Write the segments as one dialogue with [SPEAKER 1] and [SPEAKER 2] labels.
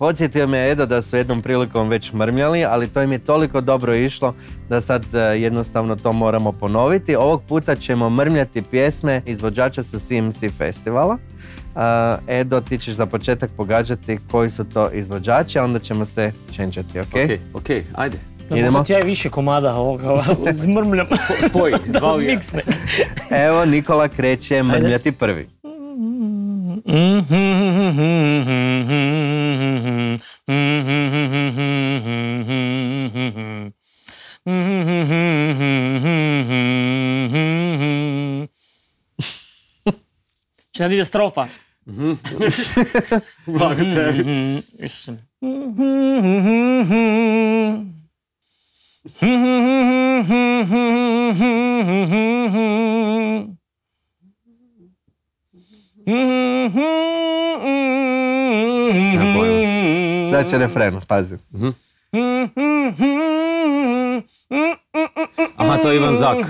[SPEAKER 1] Podsjetio me Edo da su jednom prilikom već mrmljali, ali to im je toliko dobro išlo da sad e, jednostavno to moramo ponoviti. Ovog puta ćemo mrmljati pjesme izvođača sa CMC festivala. E, Edo, ti ćeš za početak pogađati koji su to izvođači, a onda ćemo se čenčati, ok?
[SPEAKER 2] Ok, ok, ajde.
[SPEAKER 3] Da
[SPEAKER 1] Idemo.
[SPEAKER 3] možda ti ja i više komada ovoga zmrmljam.
[SPEAKER 2] Spoj,
[SPEAKER 3] da
[SPEAKER 2] dva u.
[SPEAKER 1] Evo, Nikola kreće mrmljati prvi.
[SPEAKER 3] Će sad ide strofa.
[SPEAKER 2] Blago tebi.
[SPEAKER 1] Sad će refren, pazi.
[SPEAKER 2] Aha, to je Ivan Zak. E,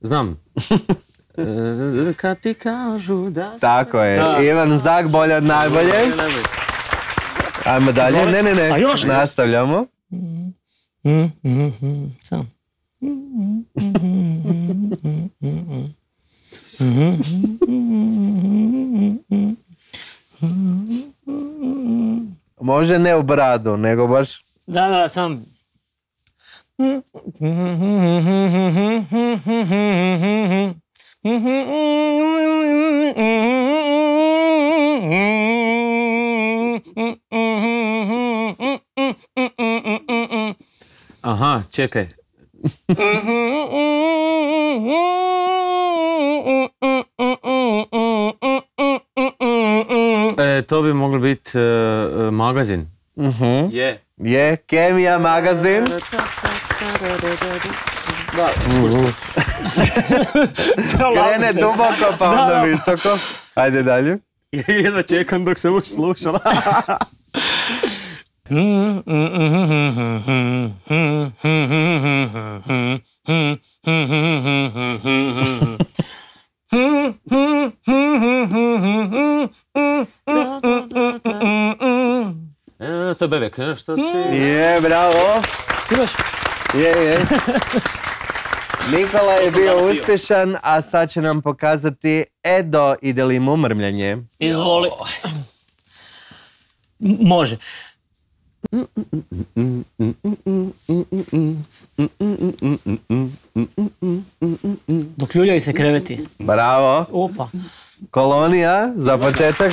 [SPEAKER 2] Znam. E, Kad ti kažu da...
[SPEAKER 1] Tako je,
[SPEAKER 3] Da.
[SPEAKER 1] Ivan Zak bolje od najbolje. Ajmo dalje, ne, ne, ne,
[SPEAKER 3] A još?
[SPEAKER 1] nastavljamo.
[SPEAKER 3] Sam.
[SPEAKER 1] Može ne u bradu, nego baš...
[SPEAKER 3] Da, da, sam.
[SPEAKER 2] Aha, čekaj. E, to bi moglo biti e, e, magazin.
[SPEAKER 1] Mhm.
[SPEAKER 2] Je.
[SPEAKER 1] Je, Kemija magazin.
[SPEAKER 2] Da,
[SPEAKER 1] Krene duboko pa onda visoko. Ajde dalje.
[SPEAKER 2] Jedva čekam dok se uš slušala. To je bebek, što si...
[SPEAKER 1] Je, bravo.
[SPEAKER 3] Imaš?
[SPEAKER 1] Je, je. Nikola je bio uspješan, a sad će nam pokazati Edo ide li mu mrmljanje.
[SPEAKER 3] Izvoli. Može. Dok ljuljaju se kreveti.
[SPEAKER 1] Bravo.
[SPEAKER 3] Opa.
[SPEAKER 1] Kolonija, za početak.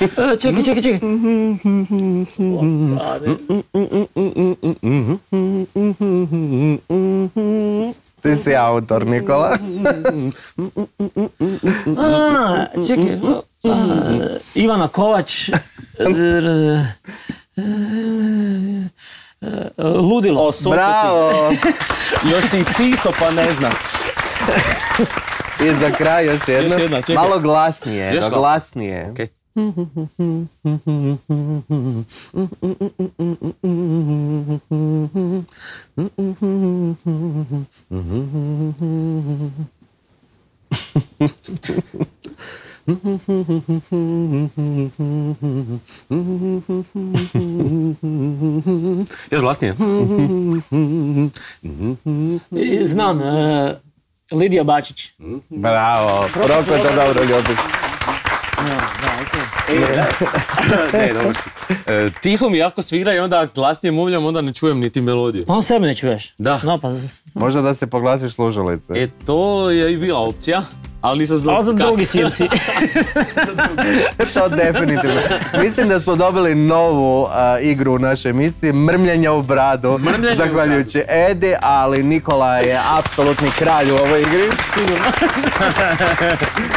[SPEAKER 3] čekaj, čekaj, čekaj.
[SPEAKER 1] Ti si autor, Nikola.
[SPEAKER 3] A, čekaj. a, Ivana Kovač. Ludilo.
[SPEAKER 2] O,
[SPEAKER 1] Bravo.
[SPEAKER 2] Još si i pisao pa ne znam.
[SPEAKER 1] I za kraj još jedno.
[SPEAKER 2] jedna.
[SPEAKER 1] Malo glasnije,
[SPEAKER 2] Još
[SPEAKER 1] glasnije.
[SPEAKER 2] Okej. Ja
[SPEAKER 3] vlastne. Znam, uh, eh, Lidia Bačić.
[SPEAKER 1] Bravo, proko to dobro ljubiš.
[SPEAKER 2] Ne, dobro si. E, tiho mi jako svira i onda glasnije muvljam, onda ne čujem niti melodiju.
[SPEAKER 3] Pa on sebe ne čuješ.
[SPEAKER 2] Da.
[SPEAKER 3] No, pa
[SPEAKER 1] Možda da se poglasiš slušalice.
[SPEAKER 2] E, to je i bila opcija, ali nisam znao
[SPEAKER 3] ali za drugi CMC.
[SPEAKER 1] to definitivno. Mislim da smo dobili novu igru u našoj emisiji, mrmljenja u bradu,
[SPEAKER 2] Mrmljenje u
[SPEAKER 1] zahvaljujući Edi, ali Nikola je apsolutni kralj u ovoj igri.
[SPEAKER 3] Sigurno.